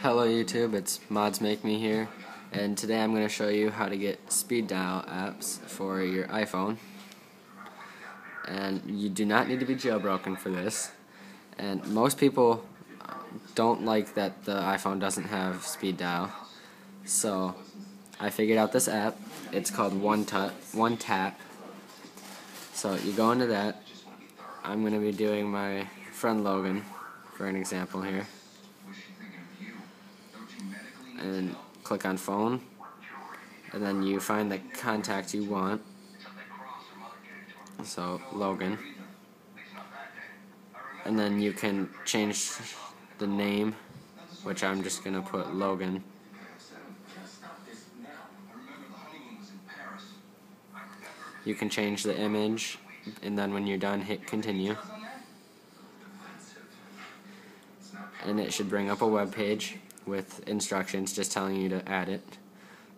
Hello YouTube, it's Mods Make Me here, and today I'm going to show you how to get speed dial apps for your iPhone. And you do not need to be jailbroken for this. And most people don't like that the iPhone doesn't have speed dial. So I figured out this app. It's called One Tap. One Tap. So you go into that. I'm going to be doing my friend Logan for an example here click on phone and then you find the contact you want. So Logan. And then you can change the name which I'm just gonna put Logan. You can change the image and then when you're done hit continue. And it should bring up a web page with instructions just telling you to add it.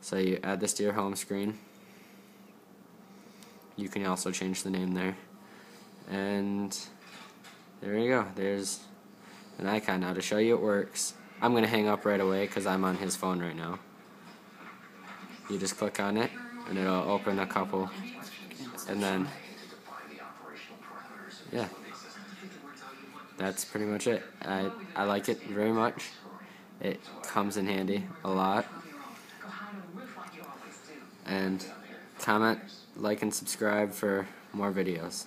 So you add this to your home screen. You can also change the name there. And there you go. There's an icon now to show you it works. I'm going to hang up right away because I'm on his phone right now. You just click on it and it'll open a couple and then yeah that's pretty much it. I, I like it very much. It comes in handy a lot. And comment, like, and subscribe for more videos.